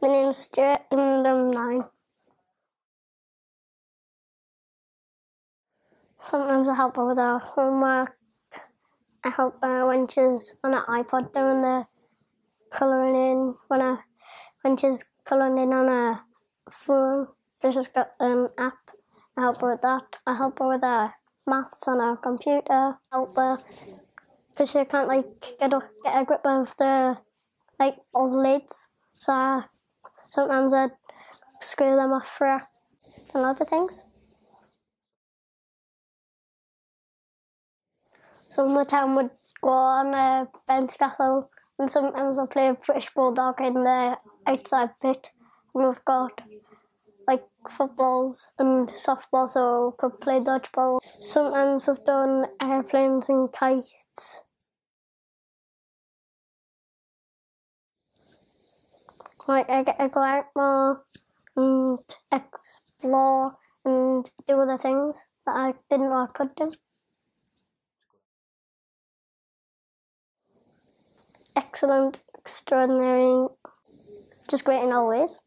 My name's Stuart and I'm nine. Sometimes I help her with her homework. I help her when she's on an iPod doing the colouring in. When I when she's colouring in on a phone, she's got an app. I help her with that. I help her with her maths on her computer. Help her because she can't like get a, get a grip of the like all the lids. So I, sometimes I'd screw them off for. A lot of things. Some of the time would go on a castle and sometimes I'd play a British Bulldog in the outside pit and we've got like footballs and softball so we could play dodgeball. Sometimes I've done airplanes and kites. Like I get to go out more and explore and do other things that I didn't know I could do. Excellent, extraordinary, just great in all ways.